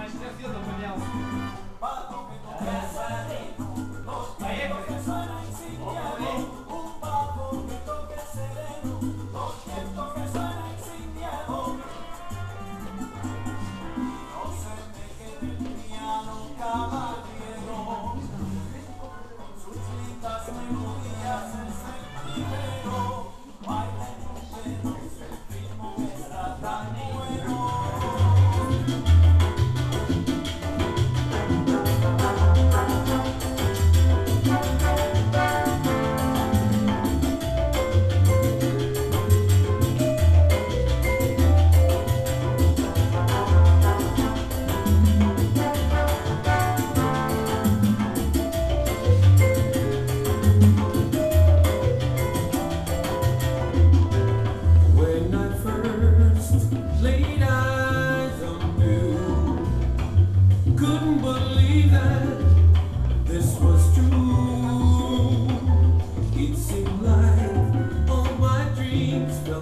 Mas certeza, Daniel. Couldn't believe that this was true. It seemed like all my dreams fell